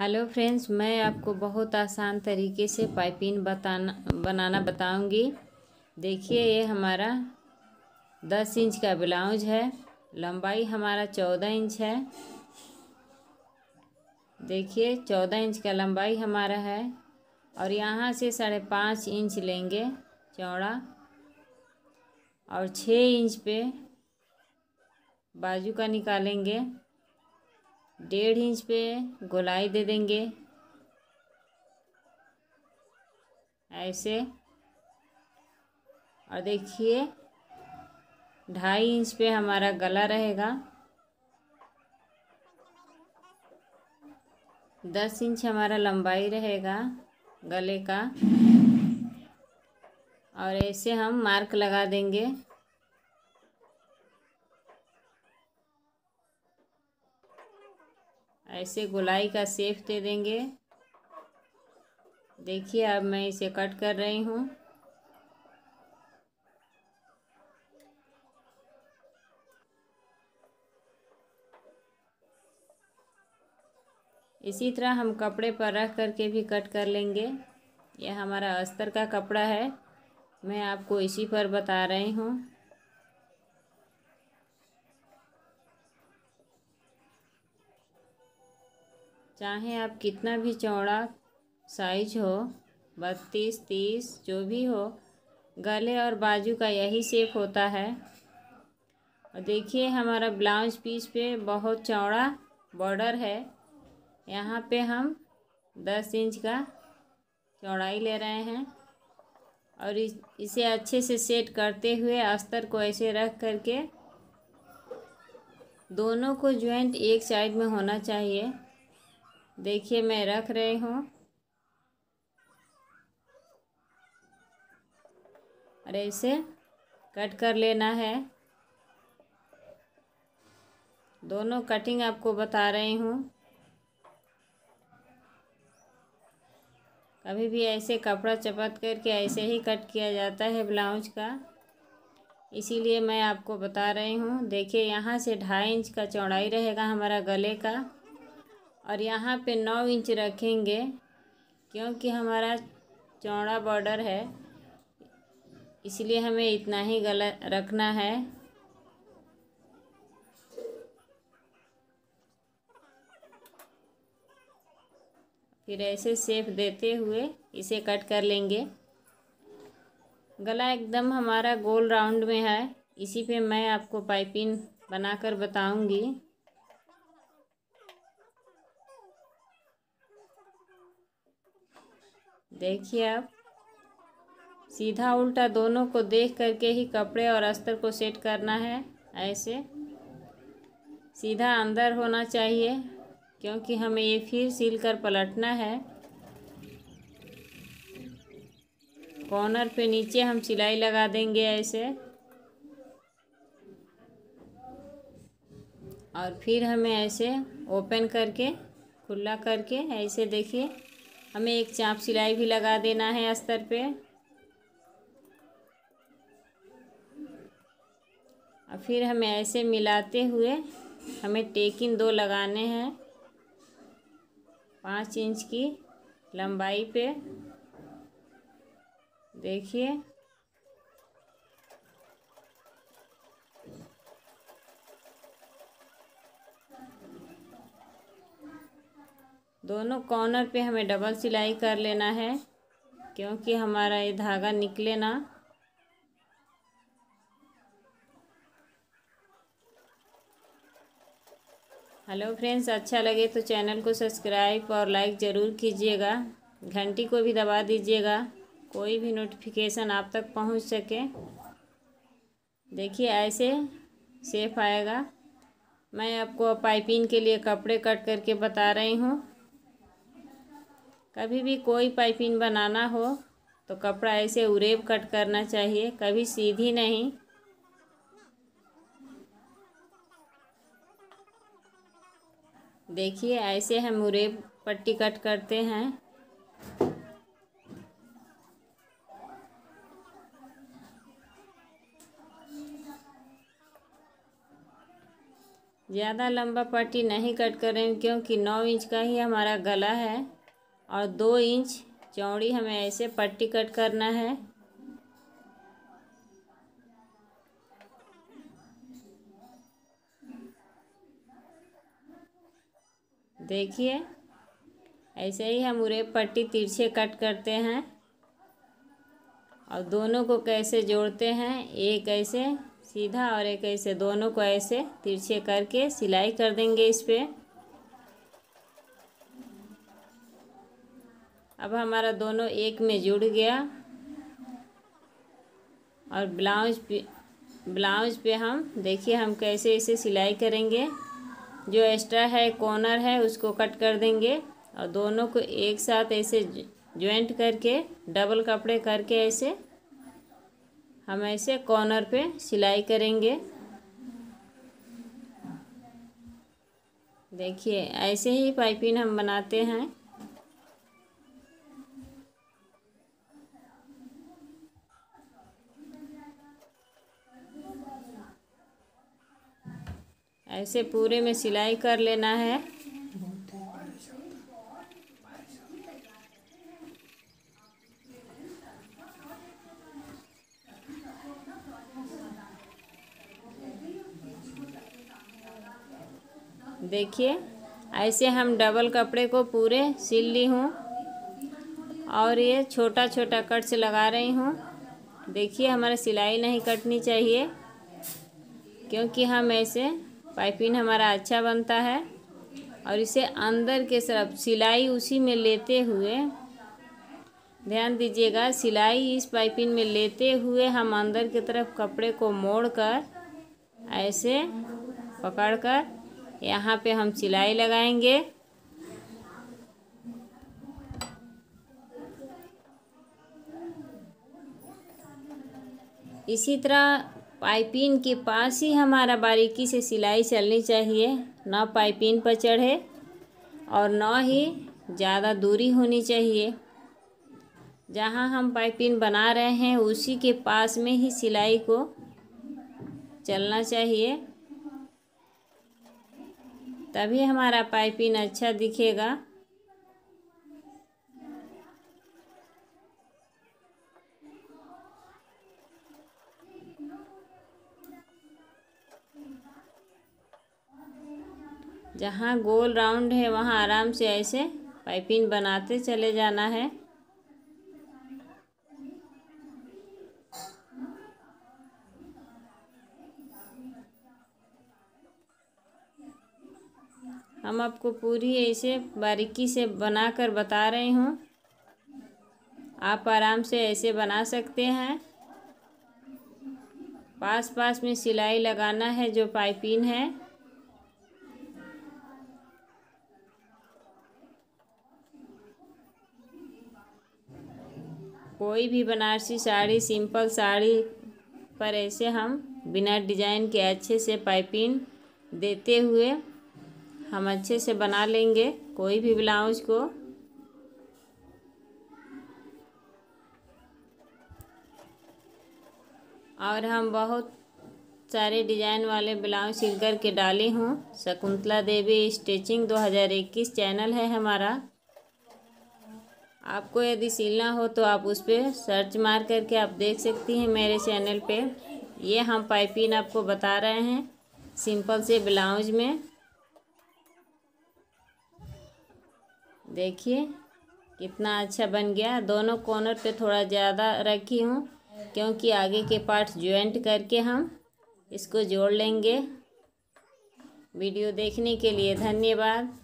Hello friends, मैं आपको बहुत आसान तरीके से पाइपिंग बताना, बनाना बताऊँगी। देखिए, ये हमारा दस इंच का ब्लाउज है। लंबाई हमारा चौदह इंच है। देखिए, चौदह इंच का लंबाई हमारा है। और यहाँ से साढ़े पाँच इंच लेंगे चौड़ा। और छः इंच पे बाजू का निकालेंगे। डेढ़ इंच पे गोलाई दे देंगे। ऐसे। और देखिए, ढाई इंच पे हमारा गला रहेगा। दस इंच हमारा लंबाई रहेगा गले का। और ऐसे हम मार्क लगा देंगे। ऐसे गोलाई का सेफ़ दे देंगे। देखिए, अब मैं इसे कट कर रही हूँ। इसी तरह हम कपड़े पर रख करके भी कट कर लेंगे। यह हमारा अस्तर का कपड़ा है। मैं आपको इसी पर बता रही हूँ। चाहे आप कितना भी चौड़ा साइज़ हो, बत्तीस, तीस, जो भी हो, गले और बाजू का यही सेप होता है। और देखिए हमारा ब्लाउज पीस पे बहुत चौड़ा बॉर्डर है। यहाँ पे हम दस इंच का चौड़ाई ले रहे हैं। और इस, इसे अच्छे से सेट करते हुए अस्तर को ऐसे रख करके दोनों को ज्वाइंट एक साइड में होना चाहिए। देखिए मैं रख रही हूँ। और ऐसे कट कर लेना है। दोनों कटिंग आपको बता रही हूँ। कभी भी ऐसे कपड़ा चपत करके ऐसे ही कट किया जाता है ब्लाउज का। इसीलिए मैं आपको बता रही हूँ। देखिए यहाँ से ढाई इंच का चौड़ाई रहेगा हमारा गले का। और यहाँ पे नौ इंच रखेंगे, क्योंकि हमारा चौड़ा बॉर्डर है, इसलिए हमें इतना ही गला रखना है। फिर ऐसे सेफ़ देते हुए इसे कट कर लेंगे। गला एकदम हमारा गोल राउंड में है, इसी पे मैं आपको पाइपिंग बनाकर बताऊँगी। देखिए आप। सीधा उल्टा दोनों को देख करके ही कपड़े और अस्तर को सेट करना है, ऐसे। सीधा अंदर होना चाहिए, क्योंकि हमें ये फिर सील कर पलटना है। कॉर्नर पे नीचे हम सिलाई लगा देंगे ऐसे। और फिर हमें ऐसे ओपन करके, खुला करके, ऐसे देखिए। हमें एक चाप सिलाई भी लगा देना है अस्तर पे। और फिर हमें ऐसे मिलाते हुए हमें टेकिन दो लगाने हैं। पाँच इंच की लंबाई पे। देखिए। दोनों कॉर्नर पे हमें डबल सिलाई कर लेना है, क्योंकि हमारा ये धागा निकले ना। हेलो फ्रेंड्स अच्छा लगे तो चैनल को सब्सक्राइब और लाइक ज़रूर कीजिएगा। घंटी को भी दबा दीजिएगा, कोई भी नोटिफिकेशन आप तक पहुँच सके। देखिए, ऐसे सेफ़ आएगा। मैं आपको पाइपिंग के लिए कपड़े कट करके बता रही हूँ। कभी भी कोई पाइपिंग बनाना हो तो कपड़ा ऐसे उरेब कट करना चाहिए, कभी सीधी नहीं। देखिए, ऐसे हम उरेब पट्टी कट करते हैं। ज़्यादा लंबा पट्टी नहीं कट करें, क्योंकि नौ इंच का ही हमारा गला है। और दो इंच चौड़ी हमें ऐसे पट्टी कट करना है। देखिए, ऐसे ही हम उरे पट्टी तिरछे कट करते हैं। और दोनों को कैसे जोड़ते हैं, एक ऐसे सीधा और एक ऐसे, दोनों को ऐसे तिरछे करके सिलाई कर देंगे इस पर अब हमारा दोनों एक में जुड़ गया। और ब्लाउज पे ब्लाउज पे हम, देखिए हम कैसे इसे सिलाई करेंगे। जो एक्स्ट्रा है कॉर्नर है, उसको कट कर देंगे। और दोनों को एक साथ ऐसे ज्वाइंट करके डबल कपड़े करके ऐसे, हम ऐसे कॉर्नर पे सिलाई करेंगे। देखिए, ऐसे ही पाइपिंग हम बनाते हैं। ऐसे पूरे में सिलाई कर लेना है। देखिए, ऐसे हम डबल कपड़े को पूरे सिल ली हूँ और ये छोटा छोटा कट से लगा रही हूँ। देखिए, हमारा सिलाई नहीं कटनी चाहिए, क्योंकि हम ऐसे पाइपिंग हमारा अच्छा बनता है और इसे अंदर के तरफ़ सिलाई उसी में लेते हुए, ध्यान दीजिएगा, सिलाई इस पाइपिन में लेते हुए हम अंदर की तरफ़ कपड़े को मोड़ कर ऐसे पकड़ कर यहाँ पे हम सिलाई लगाएँगे। इसी तरह पाइपिंग के पास ही हमारा बारीकी से सिलाई चलनी चाहिए। ना पाइपिन पर चढ़े और ना ही ज़्यादा दूरी होनी चाहिए। जहाँ हम पाइपिन बना रहे हैं, उसी के पास में ही सिलाई को चलना चाहिए। तभी हमारा पाइपिन अच्छा दिखेगा। जहाँ गोल राउंड है, वहाँ आराम से ऐसे पाइपिंग बनाते चले जाना है। हम आपको पूरी ऐसे बारीकी से बनाकर बता रही हूँ। आप आराम से ऐसे बना सकते हैं। पास पास में सिलाई लगाना है जो पाइपिंग है। कोई भी बनारसी साड़ी, सिंपल साड़ी पर ऐसे हम बिना डिज़ाइन के अच्छे से पाइपिंग देते हुए हम अच्छे से बना लेंगे। कोई भी ब्लाउज को और हम बहुत सारे डिज़ाइन वाले ब्लाउज सिल कर के डाली हूँ। शकुंतला देवी स्टिचिंग 2021 चैनल है हमारा। आपको यदि सिलना हो तो आप उस पर सर्च मार करके आप देख सकती हैं मेरे चैनल पे। ये हम पाइपिंग आपको बता रहे हैं, सिंपल से ब्लाउज में। देखिए, कितना अच्छा बन गया। दोनों कॉर्नर पे थोड़ा ज़्यादा रखी हूँ, क्योंकि आगे के पार्ट ज्वाइंट करके हम इसको जोड़ लेंगे। वीडियो देखने के लिए धन्यवाद।